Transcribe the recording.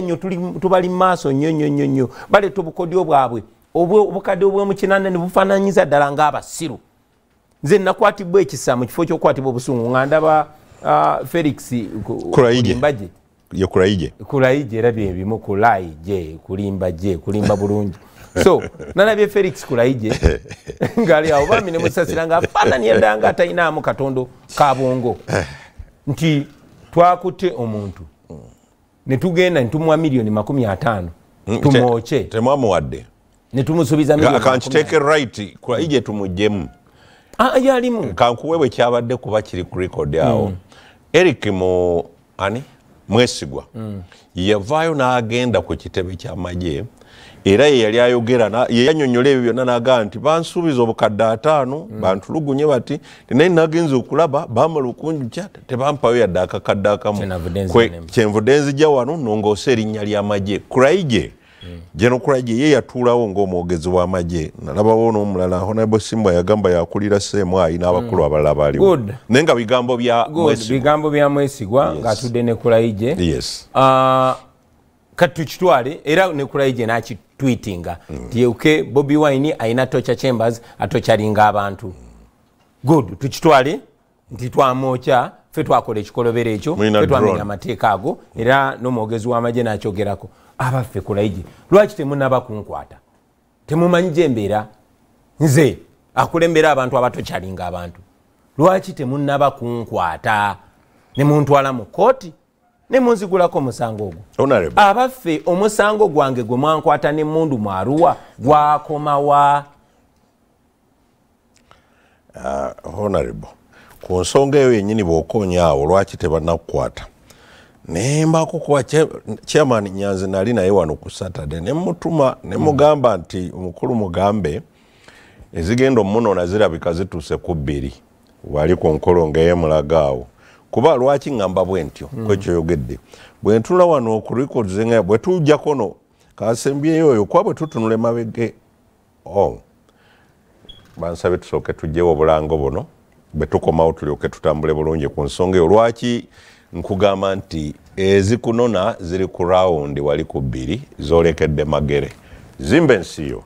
nnyo tubali mu maaso nnyo nnyo nnyo nnyo. Baleeta obukodyo bwabwe. Obukadde obwemukinana ne bufaananyiza ddala ng'abasiru. Nze nakwatibwa ekisa mu kifo ky'okukwatibwa obusungu. Nga ndaba felix kulimbaje ye kulayije kulayije era byebimu kulayije kulimba je kulimba bulungi. So nalabye felix kulayije ngaali awo bami nemusasira nga afaananye ddala nga atalinamu katondo kabwongo nti twakutte omuntu netugenda netumuwa miliyoni makumi ataano. Tumwoke temwamuwadde. Netumusuubiza kankiteeke right. Kulayije tumuggyemu yalimu. Kankuwe bwe kyabadde kuba kiri ku record awo. Mm. eric mu ani mwesigwa mm. yavaayo n'agenda ku kitebe ky'amagye era ye yali ayogera yeyanyonyola ebyo byonna nagaa nti bansuubiza obukadde ataano mm. bantulugunye bati naye nagenza okulaba bamala okunjukya tebampayo yadde akakadde akamu kyenvudde nzija wano nongoose erinnya ly'amagye kuraije genokuraje ye yatuulawo ngaomwogezi w'amagye. Nalabawo n'omulala honorable simba yagamba yakulira seemwayi n'abakulu abalala baaliwo naye nga bigambo bigambo bya mwesigwa ng'atudde ne kuraije uh, kati tukitwale era ne kuraije n'akitwitinga nti uke bobi wine ayina tocha chambers atokyalinga abantu. Good. Tukitwale nti twamwokya fe twakola ekikolobero ekyo fe twamenya amateeka ago era n'omwogezi w'amagye n'akyogerako abaffe kulaigi lwaki temunaba kunkwata? Temumanyi gyembeera nze akulembera abantu abatokyalinga abantu. Lwaki temunaba kunkwata? Nemuntwala mu kooti nemunzigulako omusango ogwo. Abaffe omusango gwange gwe mwankwata nemundu mwaruwa gwakomawa uh, honorable ku nsonga eyo yenyini bwokonya awo lwaki tebanakukwata nembako kuba chairman nyanzi nali naye wano ku saturday. Nemutuma nemugamba nti omukulu mugambe ezigenda omunona zirabika zituuse ku bbiri wali ku nkolo ngeyemulagaawo kuba lwaki ŋŋamba bwe ntyo mm. kwekyoyogedde bwe ntula wano ku records nga bwe tujjako no kasembyeyo oyo kuba bwe tutunula emabege? Oh. bansabe tusooke tujjewo obulango buno bwe tukomawo tulyoke tutambule bulungi ku nsonga eyo. Lwaki nkugamba nti ezikunona ziri ku rawundi wali ku bbiri zolekedde magere. Zimba ensi yo